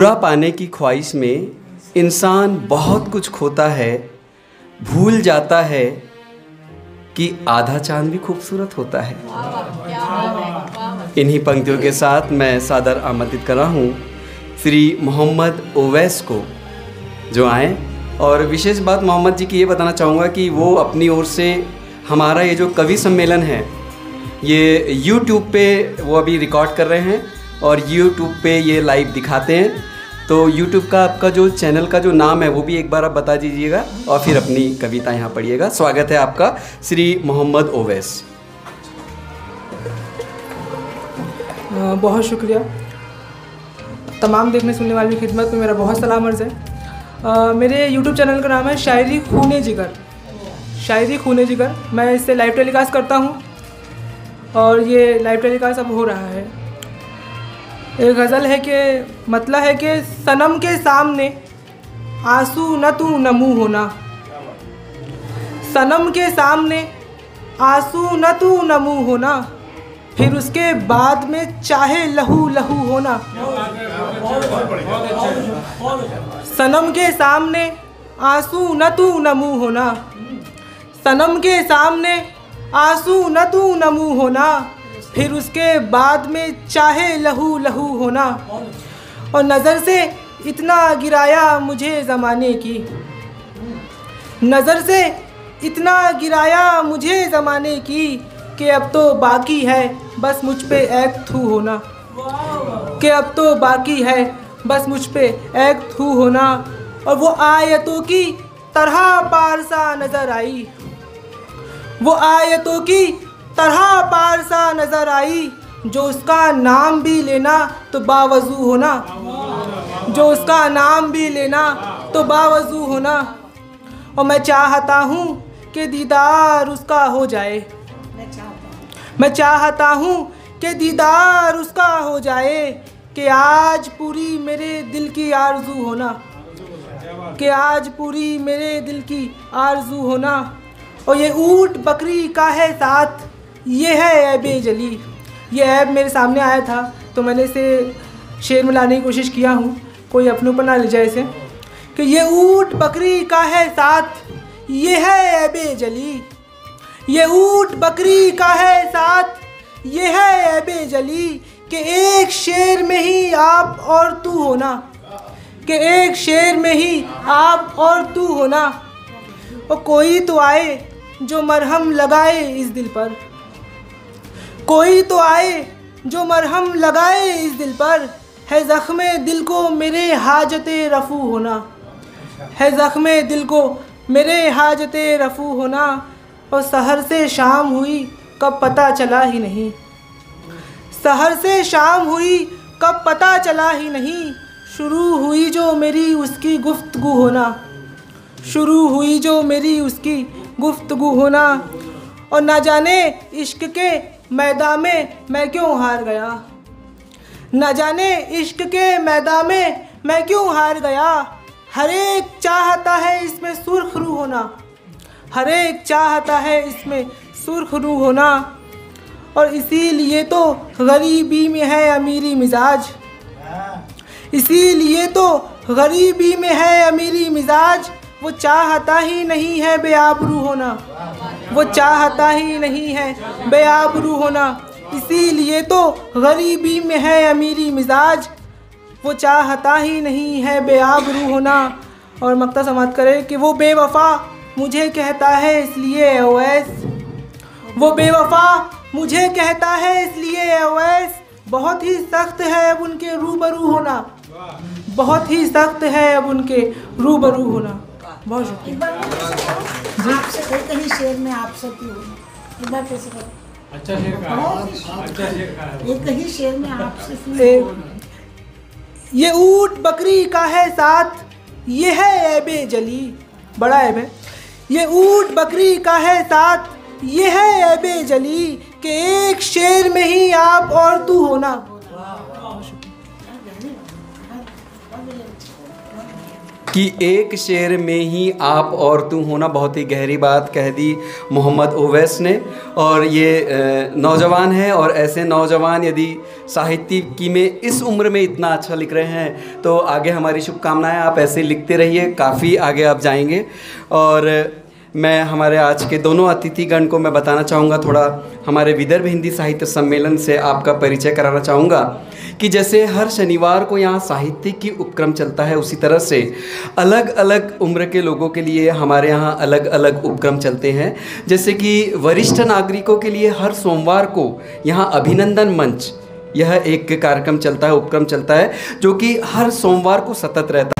बुरा पाने की ख्वाहिश में इंसान बहुत कुछ खोता है, भूल जाता है कि आधा चाँद भी खूबसूरत होता है। इन्हीं पंक्तियों के साथ मैं सादर आमंत्रित कर रहा हूँ श्री मोहम्मद ओवैस को, जो आए। और विशेष बात मोहम्मद जी की ये बताना चाहूँगा कि वो अपनी ओर से हमारा ये जो कवि सम्मेलन है, ये यूट्यूब पे वो अभी रिकॉर्ड कर रहे हैं और यूट्यूब पे ये लाइव दिखाते हैं। तो यूट्यूब का आपका जो चैनल का जो नाम है वो भी एक बार आप बता दीजिएगा और फिर अपनी कविता यहाँ पढ़िएगा। स्वागत है आपका श्री मोहम्मद ओवैस। बहुत शुक्रिया। तमाम देखने सुनने वाली खिदमत में मेरा बहुत सलाम अर्ज़ है। अ, मेरे यूट्यूब चैनल का नाम है शायरी खूने जिगर। शायरी खूने जिगर। मैं इससे लाइव टेलीकास्ट करता हूँ और ये लाइव टेलीकास्ट अब हो रहा है। एक गज़ल है कि मतलब है कि सनम के सामने आँसू न तू नमू होना। सनम के सामने आँसू न तू नमू होना, फिर उसके बाद में चाहे लहू लहू होना। सनम के सामने आँसू न तू नमू होना। सनम के सामने आँसू न तू नमू होना। फिर उसके बाद में चाहे लहू लहू होना। और नज़र से इतना गिराया मुझे ज़माने की। नज़र से इतना गिराया मुझे ज़माने की कि अब तो बाकी है, बस मुझ पे एक थू होना। कि अब तो बाकी है, बस मुझ पे एक थू होना। और वो आयतों की तरह पारसा नज़र आई। वो आयतों की तरह पारसा नज़र आई। जो उसका नाम भी लेना तो बावजू होना। जो उसका नाम भी लेना तो बावजू होना। और मैं चाहता हूँ कि दीदार उसका हो जाए। मैं चाहता हूँ कि दीदार उसका हो जाए, कि आज पूरी मेरे दिल की आरज़ू होना। कि आज पूरी मेरे दिल की आरज़ू होना। और ये ऊँट बकरी का है साथ। ये है ऐब जली ये ऐब मेरे सामने आया था तो मैंने इसे शेर में लाने की कोशिश किया हूँ। कोई अपनों पर ना ले जाए इसे। कि ये ऊँट बकरी का है साथ, ये है ऐब जली ये ऊँट बकरी का है साथ, ये है ऐब जली कि एक शेर में ही आप और तू होना। कि एक शेर में ही आप और तू होना। और कोई तो आए जो मरहम लगाए इस दिल पर। कोई तो आए जो मरहम लगाए इस दिल पर। है ज़ख्म दिल को मेरे हाजत रफू होना। है ज़ख्म दिल को मेरे हाजत रफू होना। और सहर से शाम हुई, कब पता चला ही नहीं। सहर से शाम हुई, कब पता चला ही नहीं। शुरू हुई जो मेरी उसकी गुफ्तगु होना। शुरू हुई जो मेरी उसकी गुफ्तगु होना। और ना जाने इश्क के मैदान में मैं क्यों हार गया? न जाने इश्क के मैदान में मैं क्यों हार गया? हर एक चाहता है इसमें सुर्ख रू होना। हर एक चाहता है इसमें सुर्ख रू होना। और इसीलिए तो गरीबी में है अमीरी मिजाज। इसीलिए तो गरीबी में है अमीरी मिजाज। वो चाहता ही नहीं है बेआबरू होना। वो चाहता ही नहीं है बेआबरू होना। इसीलिए तो गरीबी में है अमीरी मिजाज। वो चाहता ही नहीं है बेआबरू होना। और मक्ता समात करे कि वो बेवफा मुझे कहता है इसलिए अवैस वो बेवफा मुझे कहता है इसलिए अवैस बहुत ही सख्त है अब उनके रूबरू होना। बहुत ही सख्त है अब उनके रूबरू होना। बहुत शुक्रिया। आपसे कहीं शेर में आपसे भी हो। एक बार कैसे करो अच्छा शेर का अच्छा शेर का एक ही शेर में आपसे ये ऊट बकरी का है साथ ये है ऐबे जली। बड़ा ऐब। है ये ऊट बकरी का है साथ ये है ऐबे जली कि एक शेर में ही आप और तू होना कि एक शेर में ही आप और तू होना बहुत ही गहरी बात कह दी मोहम्मद ओवैस ने। और ये नौजवान है और ऐसे नौजवान यदि साहित्य की में इस उम्र में इतना अच्छा लिख रहे हैं तो आगे हमारी शुभकामनाएँ आप ऐसे लिखते रहिए, काफ़ी आगे आप जाएँगे। और मैं हमारे आज के दोनों अतिथिगण को मैं बताना चाहूँगा थोड़ा हमारे विदर्भ हिंदी साहित्य सम्मेलन से आपका परिचय कराना चाहूँगा कि जैसे हर शनिवार को यहाँ साहित्य की उपक्रम चलता है उसी तरह से अलग अलग उम्र के लोगों के लिए हमारे यहाँ अलग अलग उपक्रम चलते हैं। जैसे कि वरिष्ठ नागरिकों के लिए हर सोमवार को यहाँ अभिनंदन मंच, यह एक कार्यक्रम चलता है, उपक्रम चलता है, जो कि हर सोमवार को सतत रहता है।